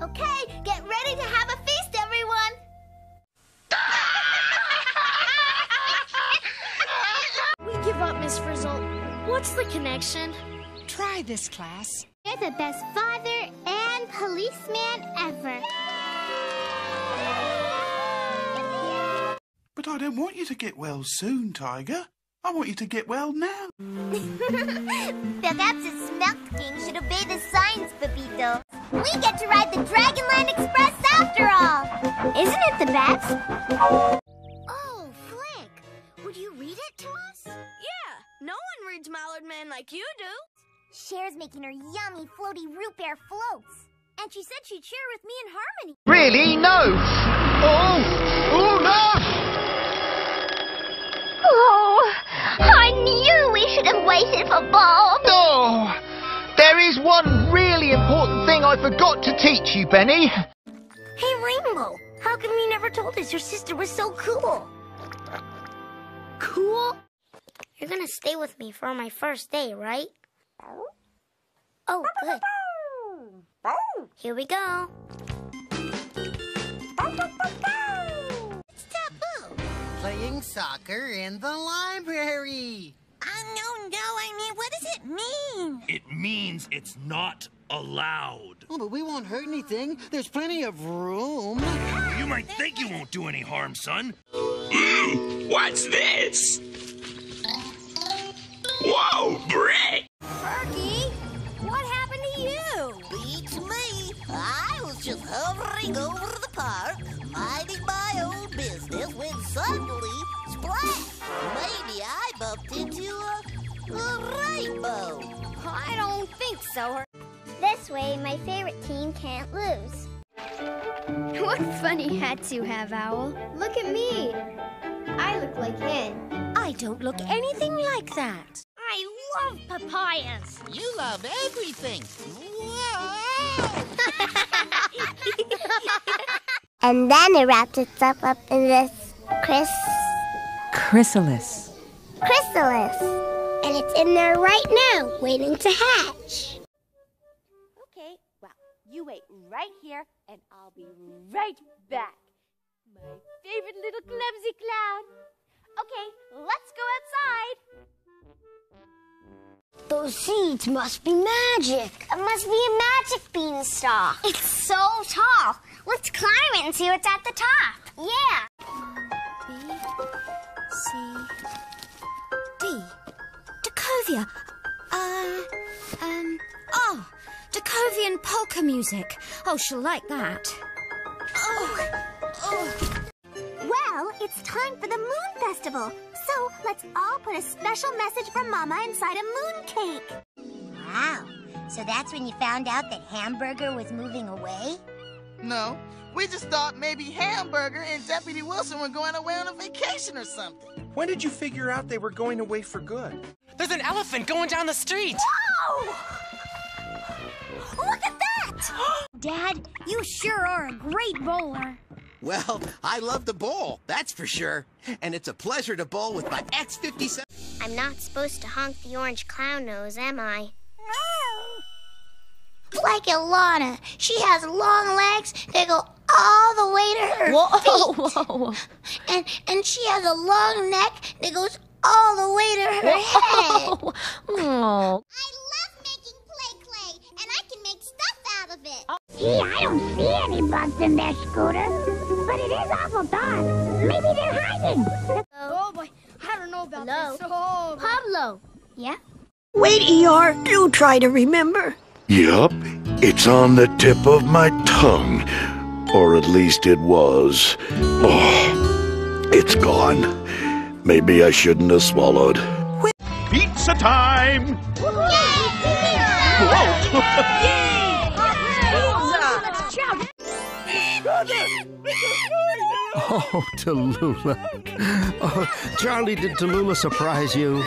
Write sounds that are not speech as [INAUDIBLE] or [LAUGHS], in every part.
Okay, get ready to have a feast, everyone. [LAUGHS] We give up, Miss Frizzle. What's the connection? Try this, class. You're the best father and policeman ever. But I don't want you to get well soon, Tiger. I want you to get well now. [LAUGHS] Perhaps a Smelt King should obey the signs, Pepito. We get to ride the Dragonland Express after all. Isn't it the best? Oh, Flick, would you read it to us? Yeah, no one reads Mallard Man like you do. Cher's making her yummy floaty root beer floats. And she said she'd share with me in Harmony. Really? No! Oh! Oh no! Oh, I knew we should have waited for Bob. No! There is one really important thing I forgot to teach you, Benny. Hey, Rainbow, how come you never told us your sister was so cool? Cool? You're gonna stay with me for my first day, right? Oh, good. Here we go. Playing soccer in the library. Uh, no, no, I mean, what does it mean? It means it's not allowed. Oh, but we won't hurt anything. There's plenty of room. You might think you won't do any harm, son. What's this? Whoa, Brick! Don't. This way, my favorite team can't lose. [LAUGHS] What funny hats you have, Owl. Look at me. I look like him. I don't look anything like that. I love papayas. You love everything. [LAUGHS] And then it wrapped itself up in this chris Chrysalis. chrysalis. And it's in there right now, waiting to hatch. You wait right here and I'll be right back. My favorite little clumsy clown. Okay, let's go outside. Those seeds must be magic. It must be a magic beanstalk. It's so tall. Let's climb it and see what's at the top. Yeah. B, C, D. Decovia. Uh, um, oh, Decovian polka music. Oh, she'll like that. Oh, oh. Well, it's time for the Moon Festival. So let's all put a special message from Mama inside a moon cake. Wow. So that's when you found out that Hamburger was moving away? No, we just thought maybe Hamburger and Deputy Wilson were going away on a vacation or something. When did you figure out they were going away for good? There's an elephant going down the street. Whoa! Look! [GASPS] Dad, you sure are a great bowler. Well, I love to bowl, that's for sure. And it's a pleasure to bowl with my X57. I'm not supposed to honk the orange clown nose, am I? No. Like Ilana, she has long legs that go all the way to her Whoa, feet. [LAUGHS] whoa. And and she has a long neck that goes all the way to her head. [LAUGHS] Oh. Gee, I don't see any bugs in there, Scooter. But it is awful dark. Maybe they're hiding. Oh boy, I don't know about Hello? this. Oh. Pablo. Yeah? Wait, ER. Do try to remember. Yup, it's on the tip of my tongue. Or at least it was. Oh, it's gone. Maybe I shouldn't have swallowed. Pizza time! Oh, Tallulah. Oh, Charlie, did Tallulah surprise you?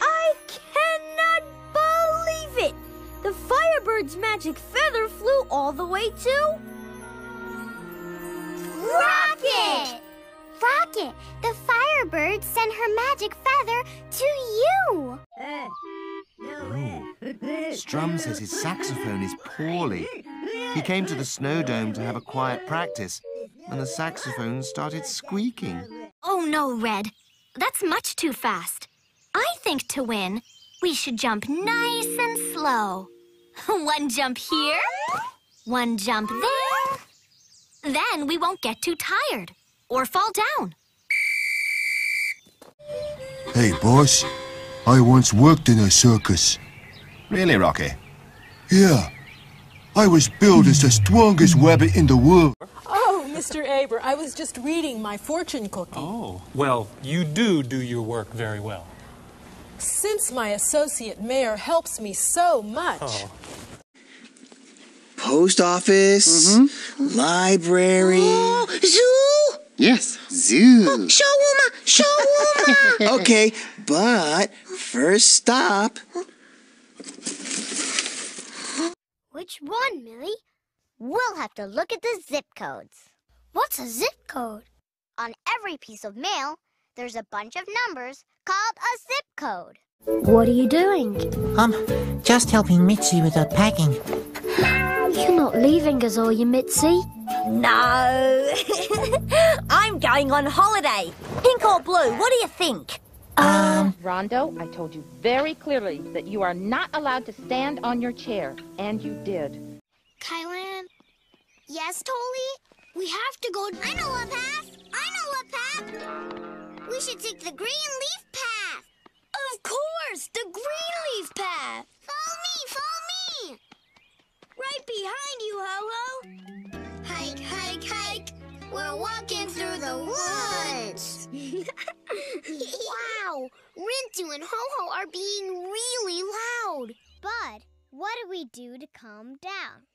I cannot believe it! The Firebird's magic feather flew all the way to. Rocket! Rocket, the Firebird sent her magic feather to you. Strum says his saxophone is poorly. He came to the snow dome to have a quiet practice, and the saxophone started squeaking. Oh no, Red. That's much too fast. I think to win, we should jump nice and slow. [LAUGHS] One jump here, one jump there. Then we won't get too tired or fall down. Hey, boss. I once worked in a circus. Really, Rocky? Yeah. I was billed as the strongest rabbit in the world. Oh, Mr. Aber, I was just reading my fortune cookie. Oh, well, you do do your work very well. Since my associate mayor helps me so much. Oh. Post office, mm -hmm. library. Oh, zoo? Yes, zoo. Shawuma! Shawuma! [LAUGHS] okay, but first stop. Which one, Millie? We'll have to look at the zip codes. What's a zip code? On every piece of mail, there's a bunch of numbers called a zip code. What are you doing? Um, just helping Mitzi with her packing. You're not leaving us, are you, Mitzi? No. [LAUGHS] I'm going on holiday. Pink or blue, what do you think? Um, Rondo, I told you very clearly that you are not allowed to stand on your chair, and you did. Kylan? Yes, Tolly? We have to go. I know a path. I know a path. We should take the green leaf and Ho-Ho are being really loud. But what do we do to calm down?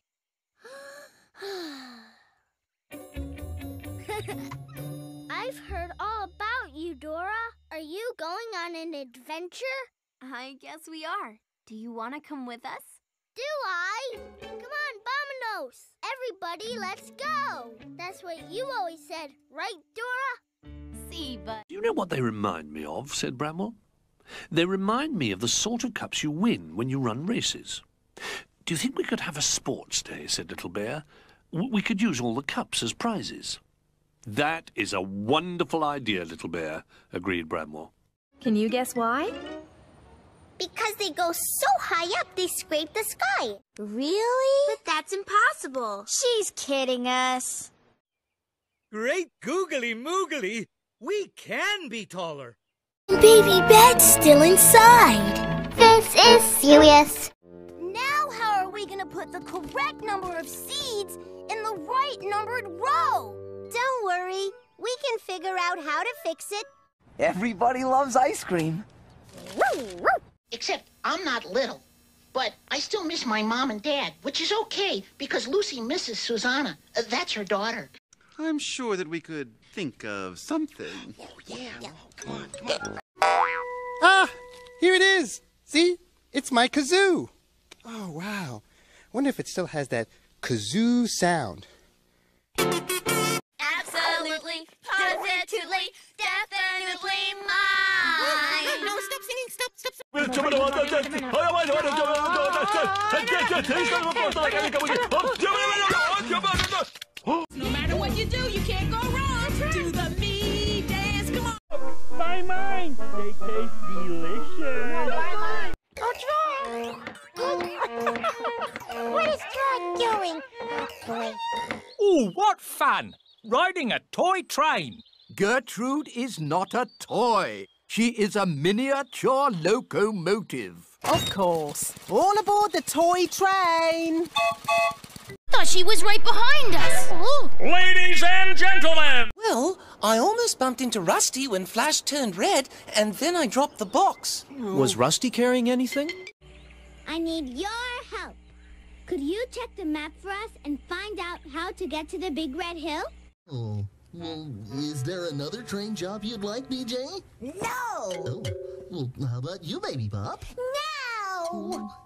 [GASPS] [LAUGHS] I've heard all about you, Dora. Are you going on an adventure? I guess we are. Do you want to come with us? Do I? Come on, Bominos. Everybody, let's go. That's what you always said, right, Dora? See, but. Do you know what they remind me of? said Bramwell. They remind me of the sort of cups you win when you run races. Do you think we could have a sports day? said Little Bear. We could use all the cups as prizes. That is a wonderful idea, Little Bear, agreed Bramwell. Can you guess why? Because they go so high up, they scrape the sky. Really? But that's impossible. She's kidding us. Great googly moogly! We can be taller! Baby bed's still inside. This is serious. Now how are we gonna put the correct number of seeds in the right numbered row? Don't worry. We can figure out how to fix it. Everybody loves ice cream. Except I'm not little. But I still miss my mom and dad, which is okay because Lucy misses Susanna. Uh, that's her daughter. I'm sure that we could think of something. Oh, yeah. Come on, come on. Ah, here it is. See? It's my kazoo. Oh, wow. Wonder if it still has that kazoo sound. Absolutely, positively, definitely mine. No, stop singing. Stop, stop, No what fun! Riding a toy train. Gertrude is not a toy. She is a miniature locomotive. Of course. All aboard the toy train. Thought she was right behind us. Ladies and gentlemen! Well, I almost bumped into Rusty when Flash turned red, and then I dropped the box. Was Rusty carrying anything? I need your help. Could you check the map for us and find out how to get to the Big Red Hill? Oh, well, is there another train job you'd like, BJ? No! Oh, well, how about you, Baby Pop? No! Hmm.